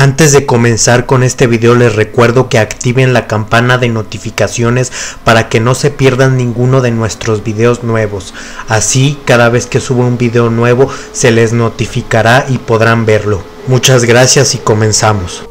Antes de comenzar con este video les recuerdo que activen la campana de notificaciones para que no se pierdan ninguno de nuestros videos nuevos. Así cada vez que suba un video nuevo se les notificará y podrán verlo. Muchas gracias y comenzamos.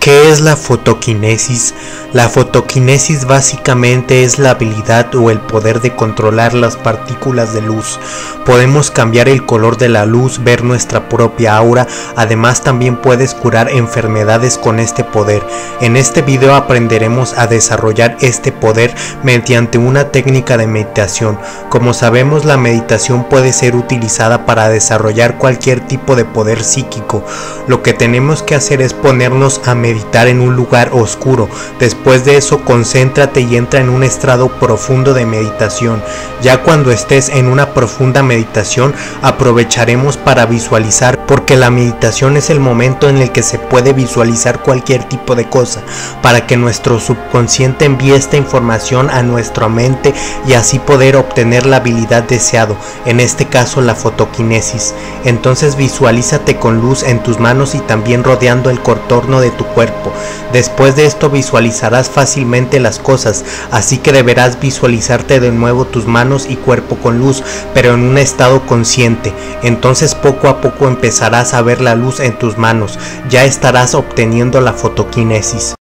¿Qué es la fotoquinesis? La fotoquinesis básicamente es la habilidad o el poder de controlar las partículas de luz. Podemos cambiar el color de la luz, ver nuestra propia aura, además también puedes curar enfermedades con este poder. En este video aprenderemos a desarrollar este poder mediante una técnica de meditación. Como sabemos la meditación puede ser utilizada para desarrollar cualquier tipo de poder psíquico. Lo que tenemos que hacer es ponernos a meditar en un lugar oscuro. Después de eso, concéntrate y entra en un estado profundo de meditación. Ya cuando estés en una profunda meditación, aprovecharemos para visualizar, porque la meditación es el momento en el que se puede visualizar cualquier tipo de cosa, para que nuestro subconsciente envíe esta información a nuestra mente y así poder obtener la habilidad deseado, en este caso la fotoquinesis. Entonces visualízate con luz en tus manos y también rodeando el contorno de tu Después de esto visualizarás fácilmente las cosas, así que deberás visualizarte de nuevo tus manos y cuerpo con luz, pero en un estado consciente. Entonces poco a poco empezarás a ver la luz en tus manos, ya estarás obteniendo la fotoquinesis.